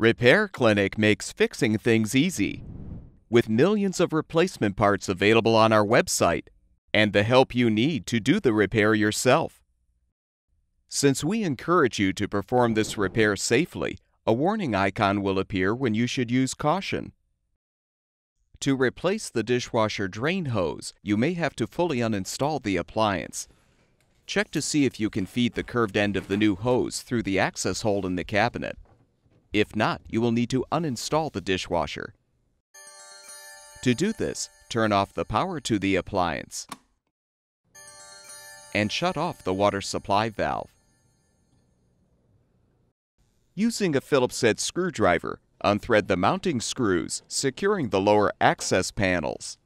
Repair Clinic makes fixing things easy. With millions of replacement parts available on our website and the help you need to do the repair yourself. Since we encourage you to perform this repair safely, a warning icon will appear when you should use caution. To replace the dishwasher drain hose, you may have to fully uninstall the appliance. Check to see if you can feed the curved end of the new hose through the access hole in the cabinet. If not, you will need to uninstall the dishwasher. To do this, turn off the power to the appliance and shut off the water supply valve. Using a Phillips head screwdriver, unthread the mounting screws, securing the lower access panels.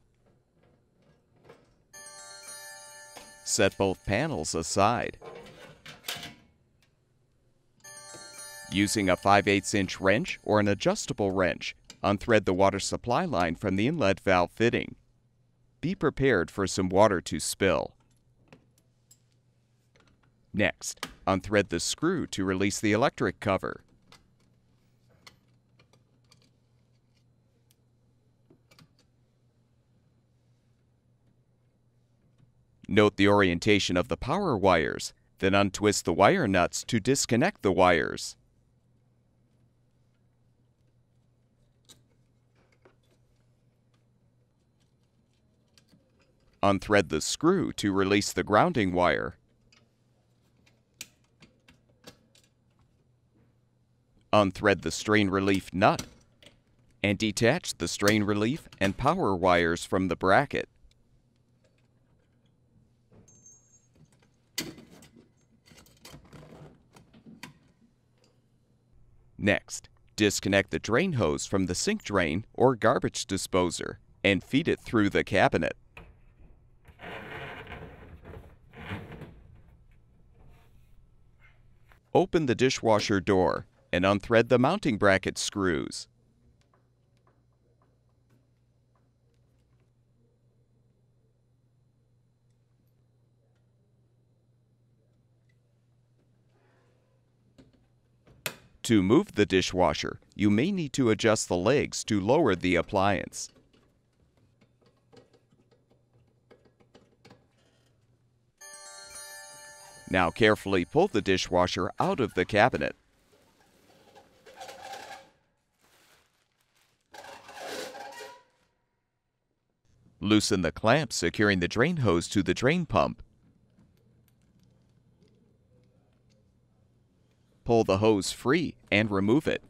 Set both panels aside. Using a 5 8 inch wrench or an adjustable wrench, unthread the water supply line from the inlet valve fitting. Be prepared for some water to spill. Next, unthread the screw to release the electric cover. Note the orientation of the power wires, then untwist the wire nuts to disconnect the wires. Unthread the screw to release the grounding wire. Unthread the strain relief nut and detach the strain relief and power wires from the bracket. Next, disconnect the drain hose from the sink drain or garbage disposer and feed it through the cabinet. Open the dishwasher door and unthread the mounting bracket screws. To move the dishwasher, you may need to adjust the legs to lower the appliance. Now carefully pull the dishwasher out of the cabinet. Loosen the clamp securing the drain hose to the drain pump. Pull the hose free and remove it.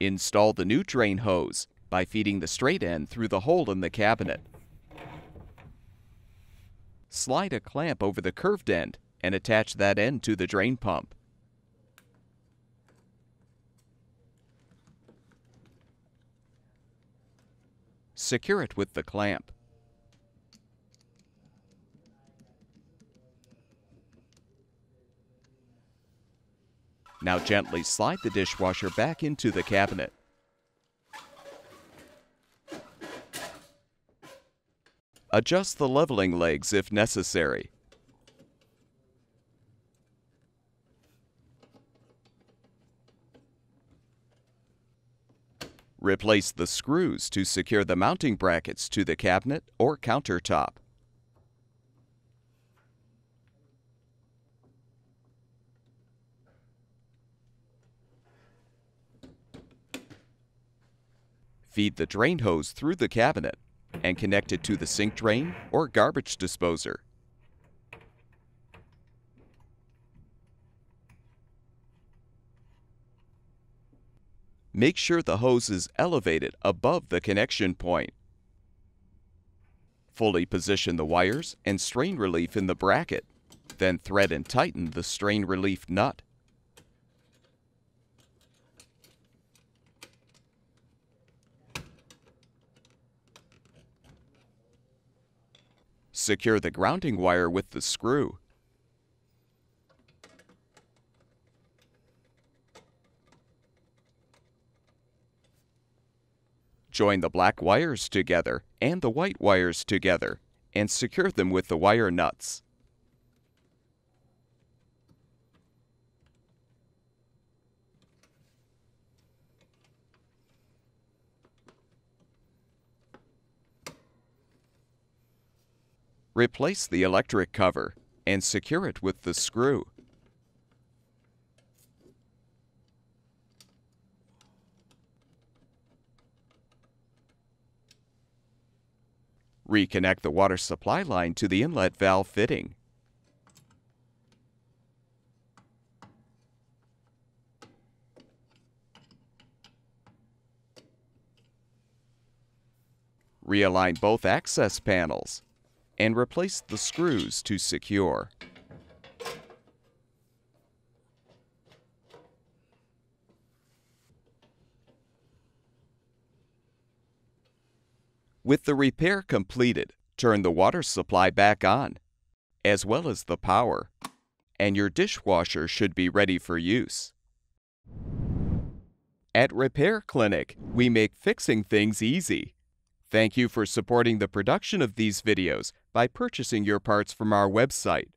Install the new drain hose by feeding the straight end through the hole in the cabinet. Slide a clamp over the curved end and attach that end to the drain pump. Secure it with the clamp. Now gently slide the dishwasher back into the cabinet. Adjust the leveling legs if necessary. Replace the screws to secure the mounting brackets to the cabinet or countertop. Feed the drain hose through the cabinet and connect it to the sink drain or garbage disposer. Make sure the hose is elevated above the connection point. Fully position the wires and strain relief in the bracket. Then thread and tighten the strain relief nut. Secure the grounding wire with the screw. Join the black wires together and the white wires together and secure them with the wire nuts. Replace the electric cover and secure it with the screw. Reconnect the water supply line to the inlet valve fitting. Realign both access panels and replace the screws to secure. With the repair completed, turn the water supply back on, as well as the power, and your dishwasher should be ready for use. At Repair Clinic, we make fixing things easy. Thank you for supporting the production of these videos by purchasing your parts from our website.